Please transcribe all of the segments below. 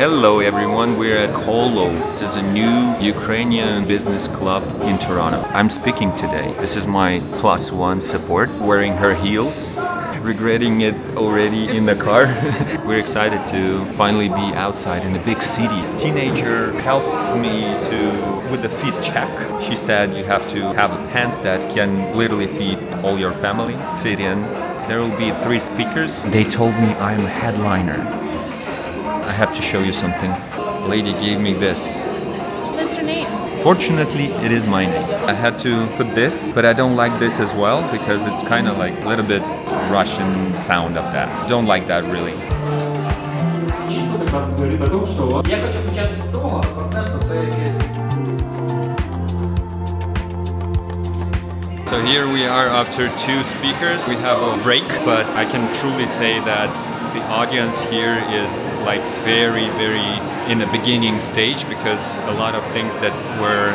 Hello everyone, we're at COLO. This is a new Ukrainian business club in Toronto. I'm speaking today. This is my plus one support, wearing her heels. Regretting it already in the car. we're excited to finally be outside in a big city. Teenager helped me to with the feet check. She said you have to have pants that can literally feed all your family, fit in. There will be three speakers. They told me I'm a headliner. I have to show you something. The lady gave me this. What's her name? Fortunately, it is my name. I had to put this, but I don't like this as well because it's kind of like a little bit Russian sound of that. Don't like that really. So here we are after two speakers. We have a break, but I can truly say that the audience here is like very, very in the beginning stage because a lot of things that were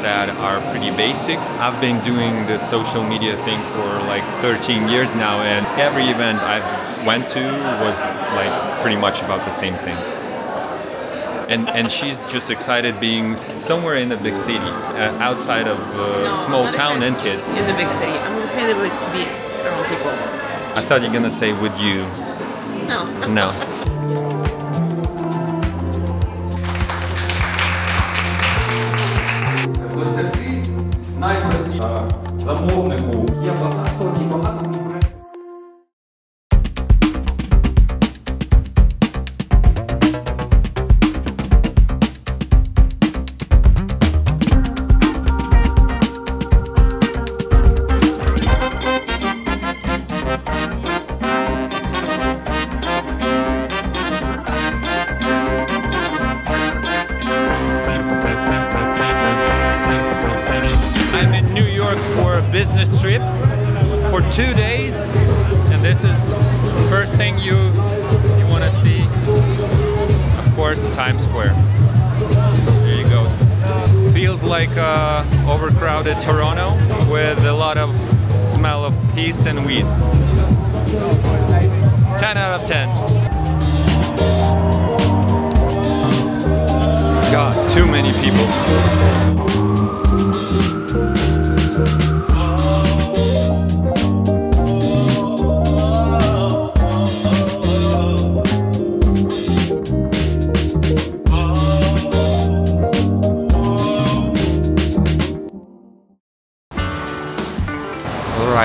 said are pretty basic. I've been doing the social media thing for like 13 years now and every event I've went to was like pretty much about the same thing. And, and she's just excited being somewhere in the big city, uh, outside of uh, No, small town and kids. In the big city. I'm gonna say they would to be around people. I thought you were gonna say with you. No. No. найпростіше замовнику. є багато New York for a business trip for two days, and this is the first thing you you want to see. Of course, Times Square. There you go. Feels like uh, overcrowded Toronto with a lot of smell of peace and weed. 10 out of 10. God, too many people.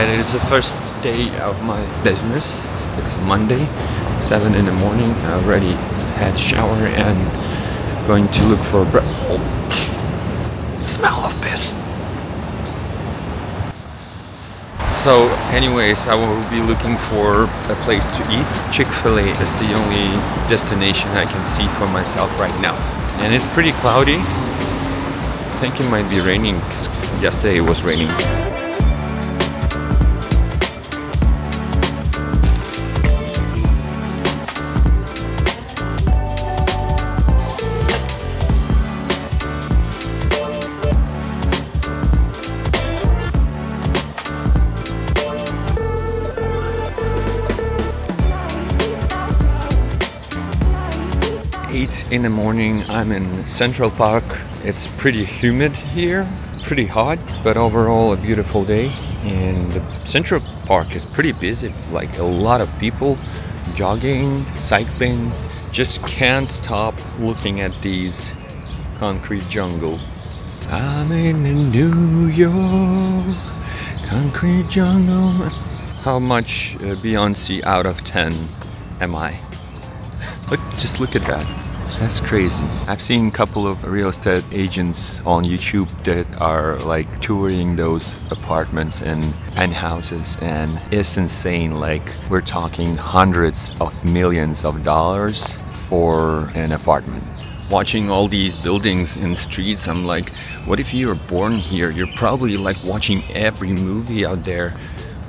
Alright, it is the first day of my business. It's Monday, 7 in the morning. I already had shower and going to look for bread. Oh. Smell of piss. So anyways, I will be looking for a place to eat. Chick-fil-A is the only destination I can see for myself right now. And it's pretty cloudy. I think it might be raining yesterday it was raining. In the morning, I'm in Central Park. It's pretty humid here, pretty hot, but overall a beautiful day. And Central Park is pretty busy, like a lot of people jogging, cycling. Just can't stop looking at these concrete jungle. I'm in New York, concrete jungle. How much uh, Beyonce out of 10 am I? Look, just look at that. That's crazy. I've seen a couple of real estate agents on YouTube that are like touring those apartments and penthouses and it's insane. Like we're talking hundreds of millions of dollars for an apartment. Watching all these buildings and streets, I'm like, what if you were born here? You're probably like watching every movie out there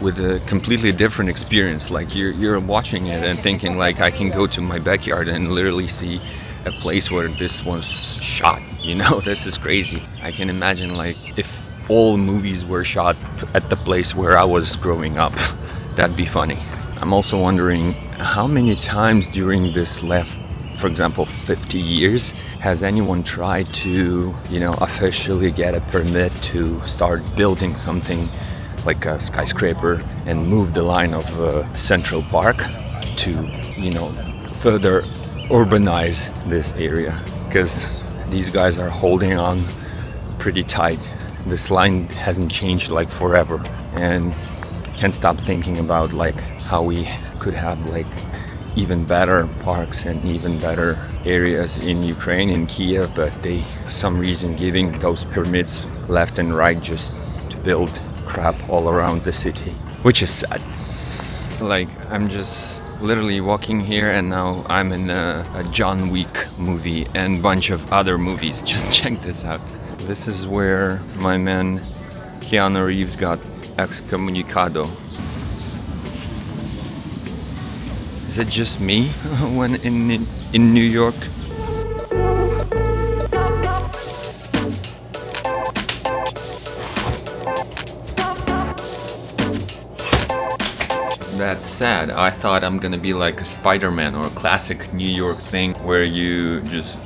with a completely different experience. Like you're you're watching it and thinking like I can go to my backyard and literally see a place where this was shot. You know, this is crazy. I can imagine like if all movies were shot at the place where I was growing up. That'd be funny. I'm also wondering how many times during this last for example, 50 years. Has anyone tried to, you know, officially get a permit to start building something like a skyscraper and move the line of uh, Central Park to, you know, further urbanize this area? Because these guys are holding on pretty tight. This line hasn't changed like forever, and can't stop thinking about like how we could have like even better parks and even better areas in Ukraine in Kiev, but they some reason giving those permits left and right just to build crap all around the city, which is sad. Like I'm just literally walking here and now I'm in a, a John Wick movie and bunch of other movies. Just check this out. This is where my man Keanu Reeves got excommunicado. Is it just me when in in New York? Sad. I thought I'm gonna be like a Spider-Man or a classic New York thing where you just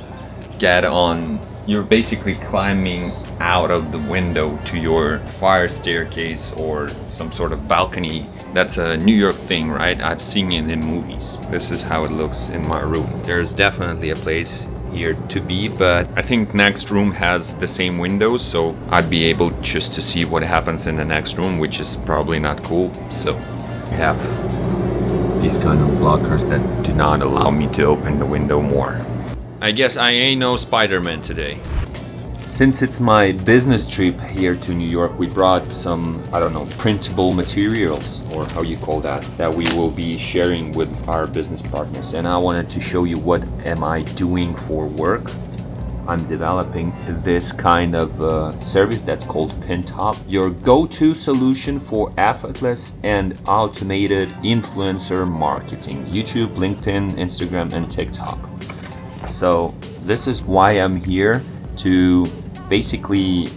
get on you're basically climbing out of the window to your fire staircase or some sort of balcony. That's a New York thing, right? I've seen it in movies. This is how it looks in my room. There's definitely a place here to be, but I think next room has the same windows, so I'd be able just to see what happens in the next room, which is probably not cool. So have these kind of blockers that do not allow me to open the window more. I guess I ain't no Spider-Man today. Since it's my business trip here to New York, we brought some, I don't know, printable materials, or how you call that, that we will be sharing with our business partners. And I wanted to show you what am I doing for work. I'm developing this kind of uh, service that's called PinTop, your go-to solution for effortless and automated influencer marketing, YouTube, LinkedIn, Instagram, and TikTok. So this is why I'm here to basically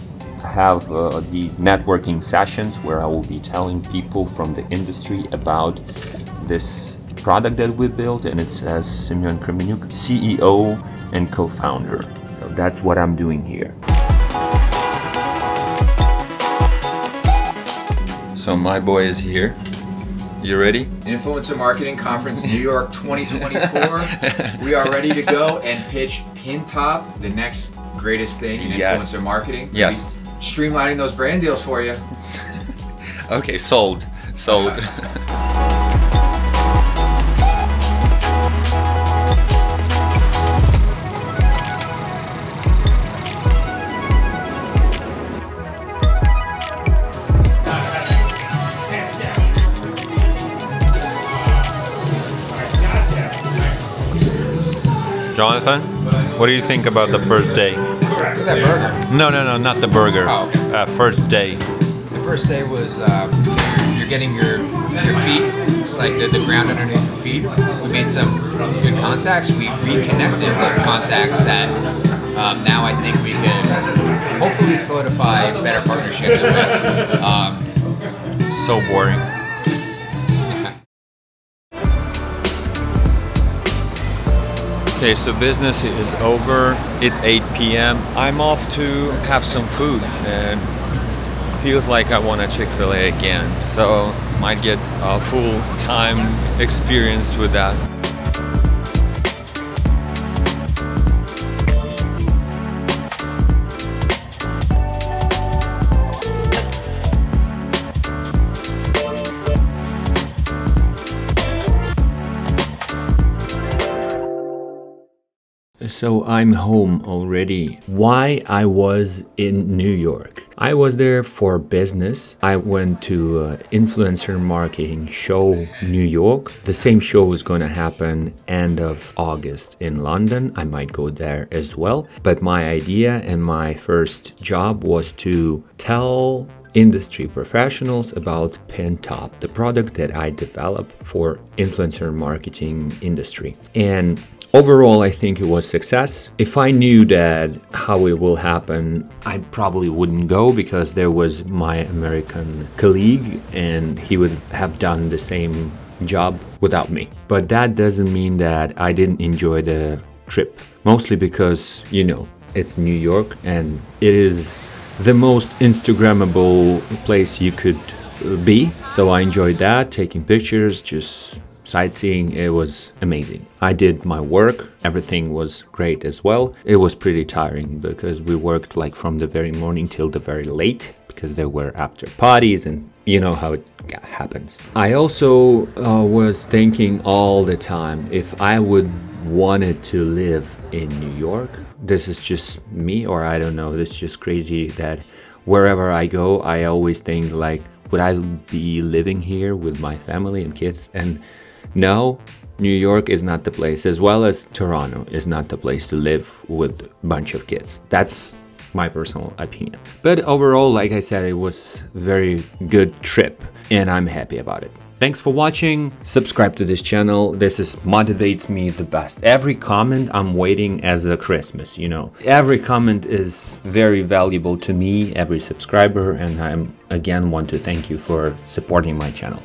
have uh, these networking sessions where I will be telling people from the industry about this product that we built and it says Simeon Kremenuk, CEO and co-founder. So that's what I'm doing here. So my boy is here. You ready? Influencer Marketing Conference New York 2024. we are ready to go and pitch PinTop, the next greatest thing in Yes. influencer marketing. We'll Yes. Streamlining those brand deals for you. Okay, sold. Sold. Jonathan, what do you think about the first day? That burger. No, no, no, not the burger. Oh, okay. Uh, first day. The first day was um, you're getting your your feet, like the, the ground underneath your feet. We made some good contacts. We reconnected those contacts that um, now I think we can hopefully solidify better partnerships with. Um, So boring. Okay, so business is over. It's 8 p.m. I'm off to have some food and feels like I want a Chick-fil-A again. So might get a full time experience with that. So I'm home already. Why I was in New York? I was there for business. I went to uh, influencer marketing show New York. The same show is going to happen end of August in London. I might go there as well. But my idea and my first job was to tell industry professionals about PinTop, the product that I developed for influencer marketing industry. And overall, I think it was success. If I knew that how it will happen, I probably wouldn't go because there was my American colleague and he would have done the same job without me. But that doesn't mean that I didn't enjoy the trip. Mostly because, you know, it's New York and it is the most Instagrammable place you could uh, be. So I enjoyed that, taking pictures, just sightseeing. It was amazing. I did my work, everything was great as well. It was pretty tiring because we worked like from the very morning till the very late because there were after parties and you know how it happens. I also uh, was thinking all the time if I would wanted to live in New York. This is just me or I don't know. This is just crazy that wherever I go, I always think like would I be living here with my family and kids? And no, New York is not the place as well as Toronto is not the place to live with a bunch of kids. That's my personal opinion. But overall, like I said, it was very good trip and I'm happy about it. Thanks for watching. Subscribe to this channel. This is motivates me the best. Every comment I'm waiting as a Christmas, you know. Every comment is very valuable to me, every subscriber, and I'm again want to thank you for supporting my channel.